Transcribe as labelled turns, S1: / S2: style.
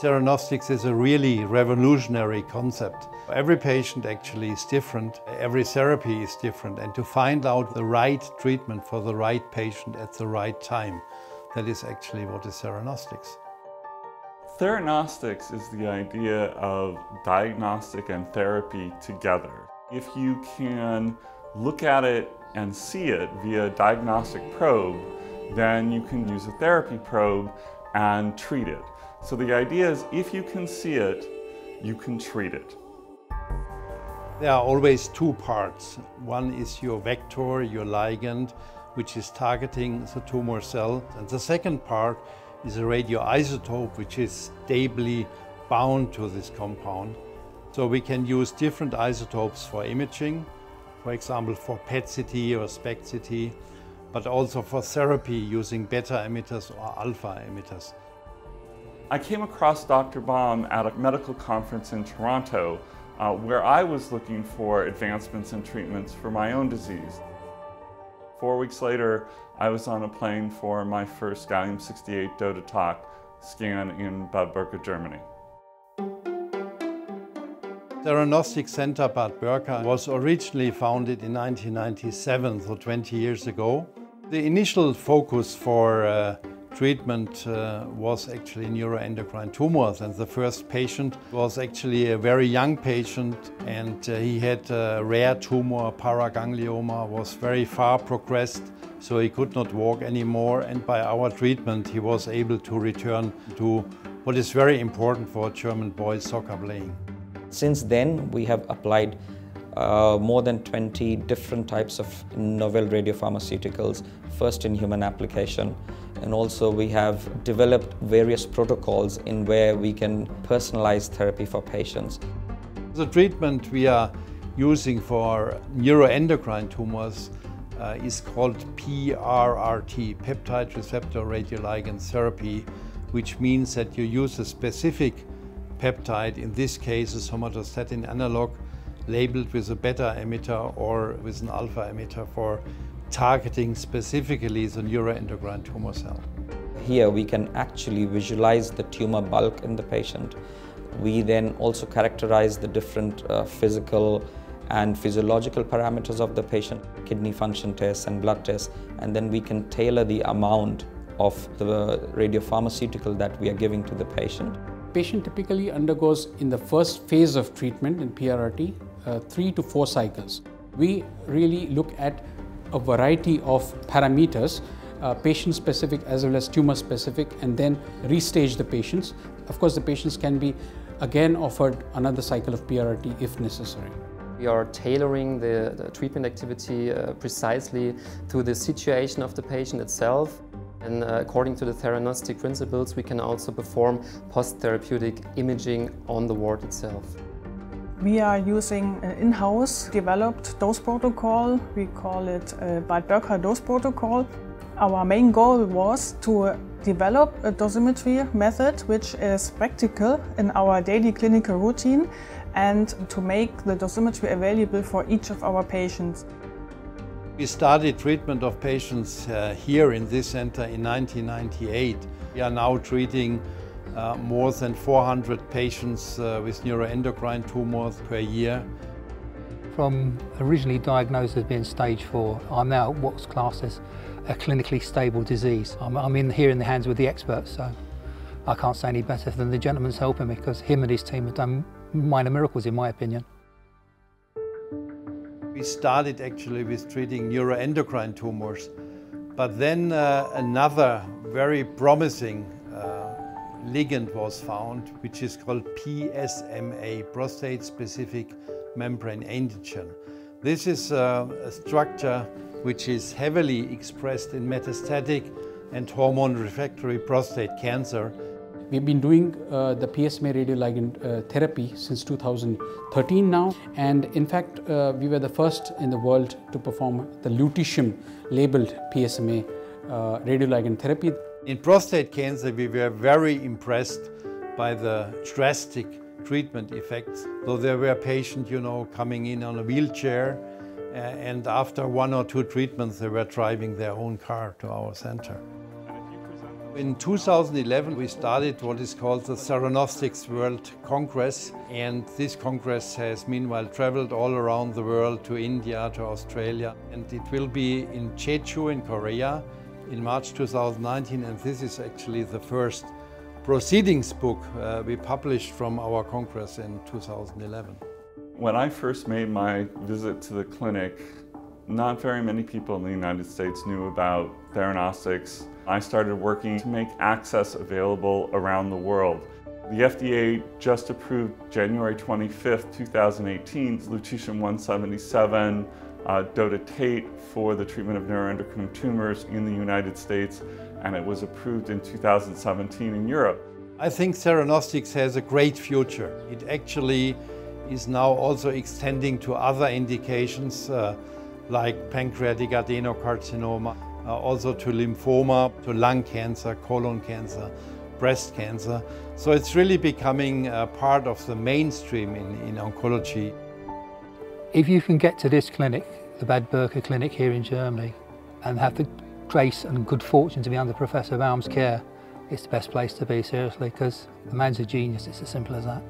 S1: Theranostics is a really revolutionary concept. Every patient actually is different, every therapy is different, and to find out the right treatment for the right patient at the right time, that is actually what is theranostics.
S2: Theranostics is the idea of diagnostic and therapy together. If you can look at it and see it via a diagnostic probe, then you can use a therapy probe and treat it. So the idea is if you can see it, you can treat it.
S1: There are always two parts. One is your vector, your ligand, which is targeting the tumor cell. And the second part is a radioisotope, which is stably bound to this compound. So we can use different isotopes for imaging, for example, for PET-CT or SPECT-CT, but also for therapy using beta emitters or alpha emitters.
S2: I came across Dr. Baum at a medical conference in Toronto uh, where I was looking for advancements in treatments for my own disease. Four weeks later, I was on a plane for my first gallium-68 DOTATOC scan in Bad Berka, Germany.
S1: Theranostic Center Bad Berka was originally founded in 1997, so 20 years ago. The initial focus for uh, treatment uh, was actually neuroendocrine tumors and the first patient was actually a very young patient and uh, he had a rare tumor, paraganglioma, was very far progressed so he could not walk anymore and by our treatment he was able to return to what is very important for German boys soccer playing.
S3: Since then we have applied uh, more than 20 different types of novel radiopharmaceuticals, first in human application. And also we have developed various protocols in where we can personalize therapy for patients.
S1: The treatment we are using for neuroendocrine tumors uh, is called PRRT, peptide receptor radioligand therapy, which means that you use a specific peptide, in this case a somatostatin analog, labeled with a beta emitter or with an alpha emitter for targeting specifically the neuroendocrine tumor cell.
S3: Here we can actually visualize the tumor bulk in the patient. We then also characterize the different uh, physical and physiological parameters of the patient, kidney function tests and blood tests, and then we can tailor the amount of the radiopharmaceutical that we are giving to the patient.
S4: Patient typically undergoes in the first phase of treatment in PRRT uh, three to four cycles. We really look at a variety of parameters, uh, patient-specific as well as tumor-specific, and then restage the patients. Of course, the patients can be again offered another cycle of PRRT if necessary.
S5: We are tailoring the, the treatment activity uh, precisely to the situation of the patient itself. And uh, according to the theranostic principles, we can also perform post-therapeutic imaging on the ward itself.
S6: We are using an in-house developed dose protocol. We call it a Bad Berka dose protocol. Our main goal was to develop a dosimetry method which is practical in our daily clinical routine and to make the dosimetry available for each of our patients.
S1: We started treatment of patients uh, here in this center in 1998. We are now treating uh, more than 400 patients uh, with neuroendocrine tumors per year.
S7: From originally diagnosed as being stage four, I'm now what's classed as a clinically stable disease. I'm, I'm in here in the hands with the experts, so I can't say any better than the gentleman's helping me because him and his team have done minor miracles in my opinion.
S1: We started actually with treating neuroendocrine tumors, but then uh, another very promising ligand was found, which is called PSMA, prostate-specific membrane antigen. This is a, a structure which is heavily expressed in metastatic and hormone-refractory prostate cancer.
S4: We've been doing uh, the PSMA radioligand uh, therapy since 2013 now, and in fact, uh, we were the first in the world to perform the lutetium labeled PSMA uh, radioligand therapy.
S1: In prostate cancer, we were very impressed by the drastic treatment effects. So there were patients, you know, coming in on a wheelchair, uh, and after one or two treatments, they were driving their own car to our center. In 2011 we started what is called the Theranostics World Congress and this congress has meanwhile traveled all around the world to India, to Australia and it will be in Jeju in Korea in March 2019 and this is actually the first proceedings book uh, we published from our congress in 2011.
S2: When I first made my visit to the clinic, not very many people in the United States knew about theranostics I started working to make access available around the world. The FDA just approved January 25th, 2018, lutetium-177 uh, dotatate for the treatment of neuroendocrine tumors in the United States, and it was approved in 2017 in Europe.
S1: I think theranostics has a great future. It actually is now also extending to other indications uh, like pancreatic adenocarcinoma uh, also to lymphoma, to lung cancer, colon cancer, breast cancer. So it's really becoming a part of the mainstream in, in oncology.
S7: If you can get to this clinic, the Bad Berka clinic here in Germany, and have the grace and good fortune to be under Professor Baum's care, it's the best place to be, seriously, because the man's a genius, it's as simple as that.